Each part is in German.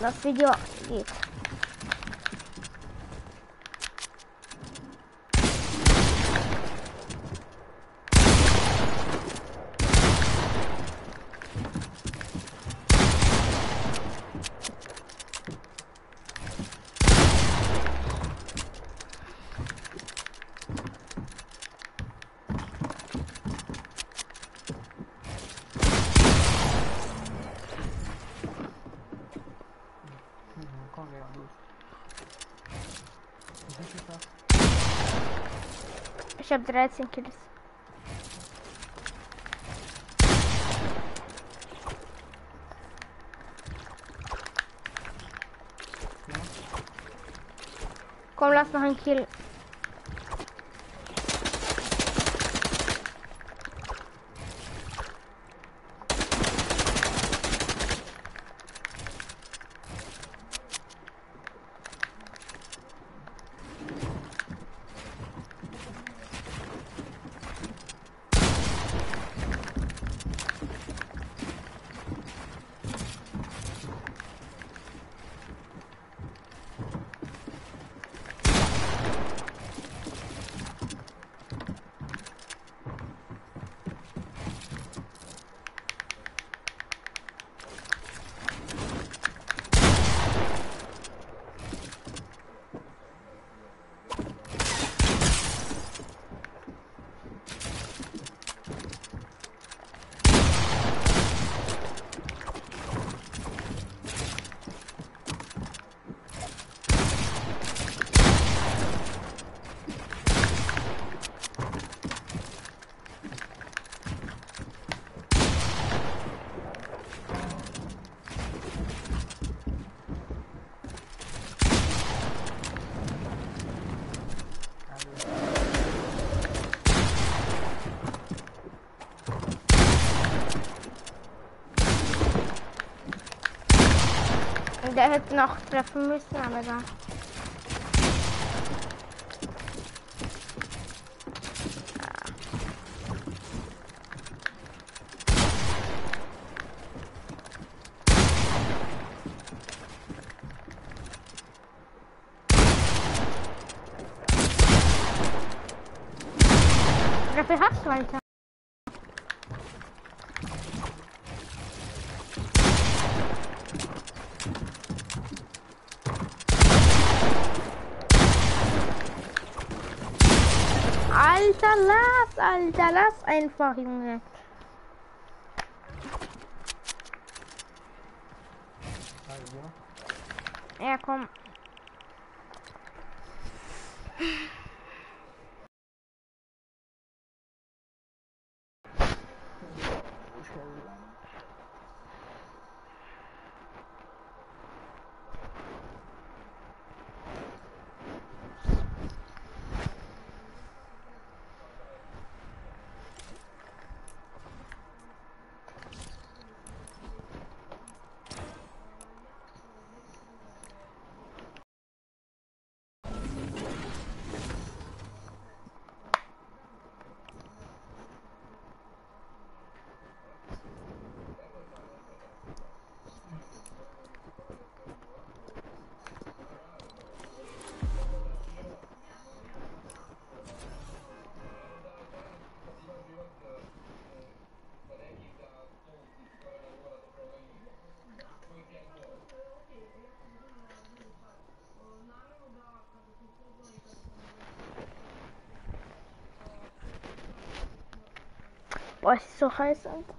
нас видео и Ich habe 13 Kills. Komm, lass noch einen Kill. Der hätte noch treffen müssen, aber da. Lass, Alter, lass einfach, Junge. Ja, komm. Boah, es ist so heiß, Alter.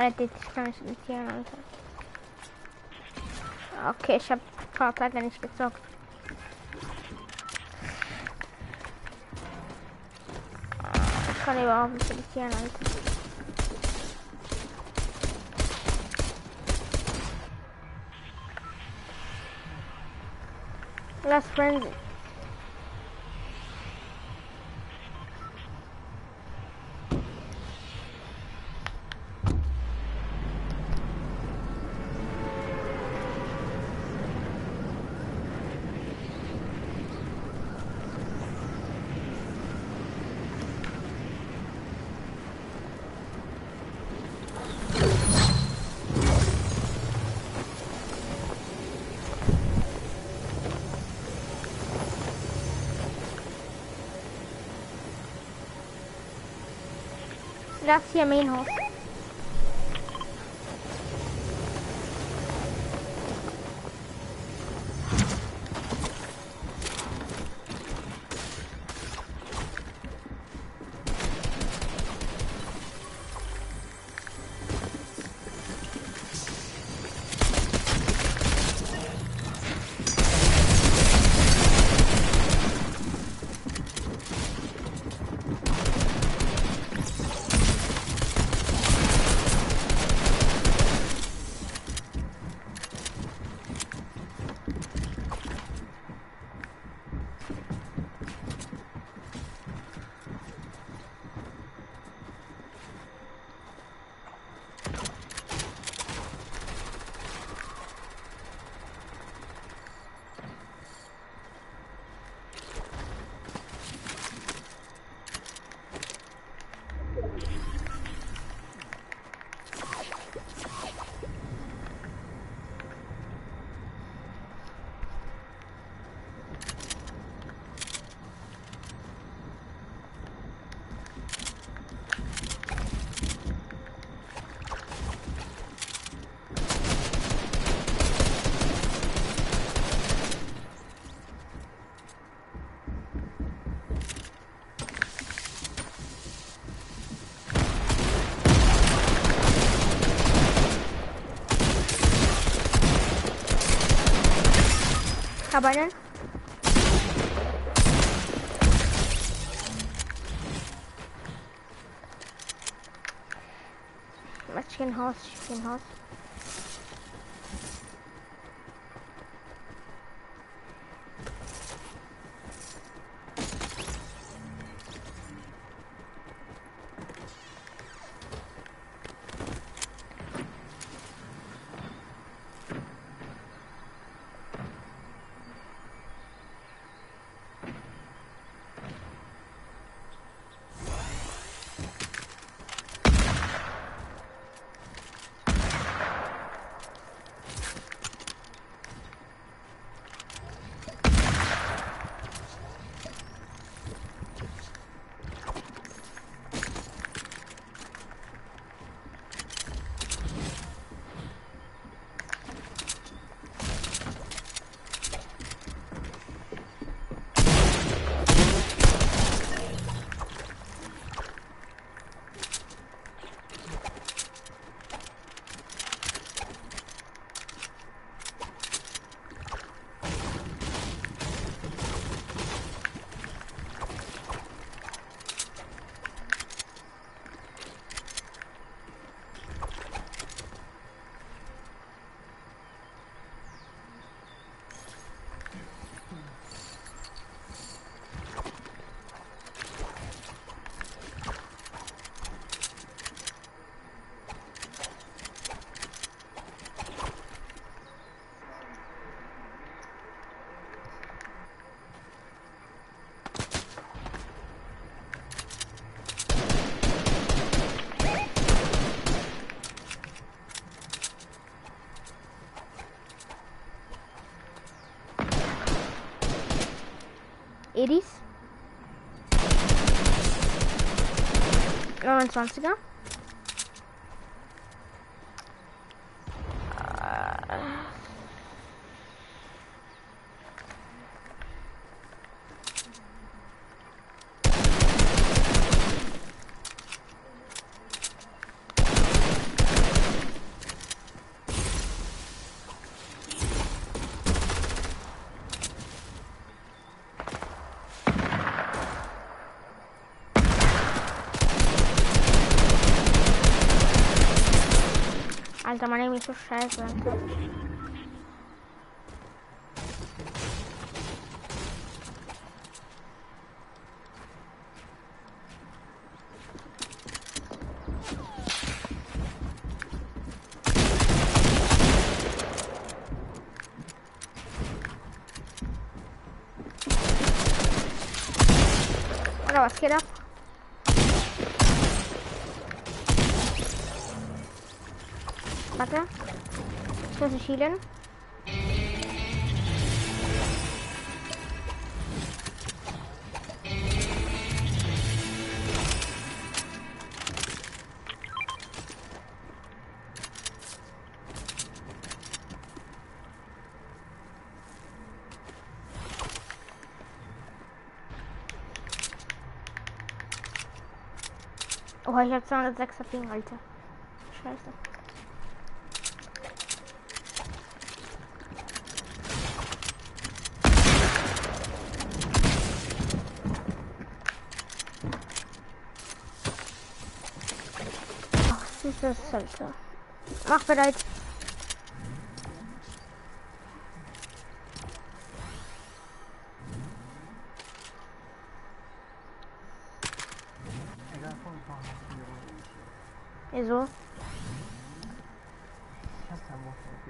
Äh, ich kann ich nicht hier Alter. Okay, ich hab ein paar Tage nicht gezockt. Ich kann überhaupt nicht editieren, Alter. Lass Frenzy. Lass hier up right chicken house, chicken house. Ich ein Haus. Edis. 29er. Alter, mein Aim ist so scheiße. Warte. Ich muss ich healen. Oh, ich hab 206er Ping, Alter. Scheiße. Süßes Alter. Mach bereit. Wieso? Ich hab keinen Bock auf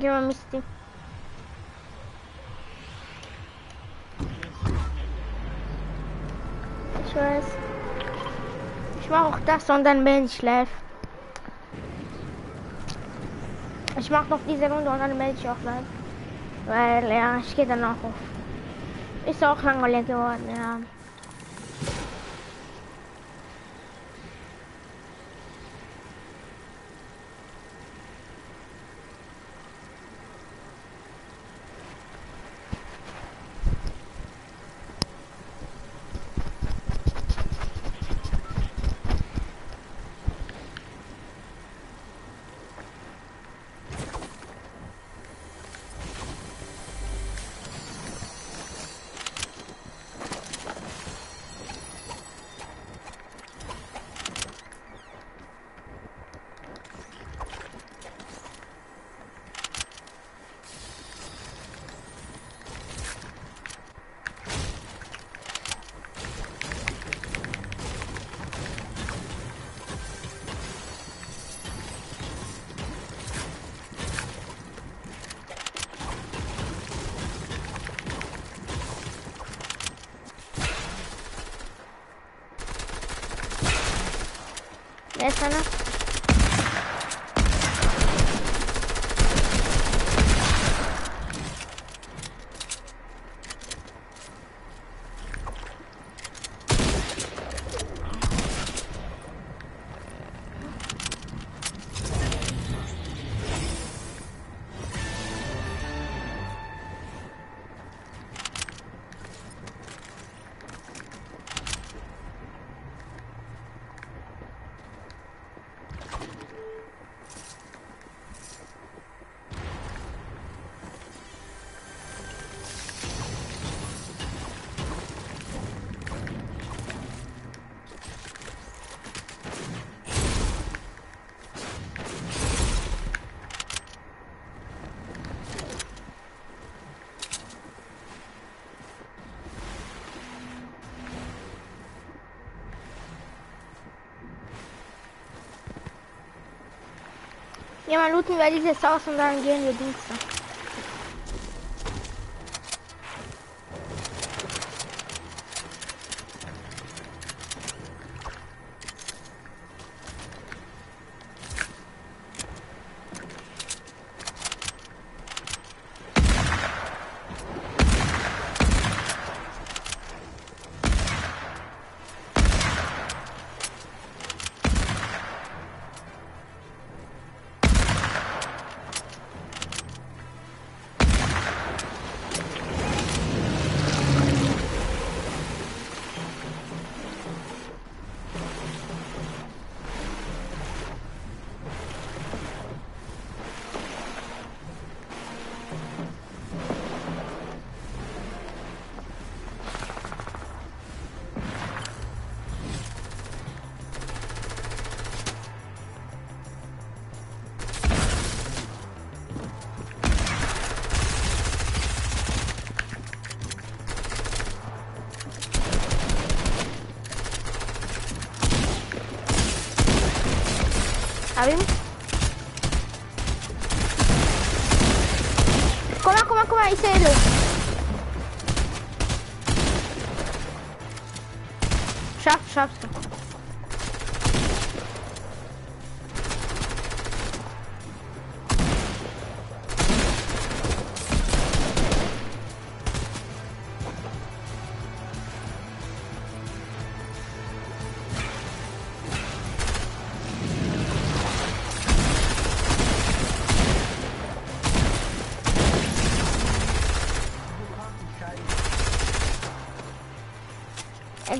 Geh mal Misty. Ich weiß. Ich mach auch das und dann bin ich live. Ich mach noch diese Runde und dann melde ich auch live. Weil, ja, ich gehe dann auch auf. Ist auch langweilig geworden, ja. Wer ist Ja, mal looten wir dieses Haus und dann gehen wir Dings. Mal, komm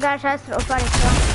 Durga Shastra apareció.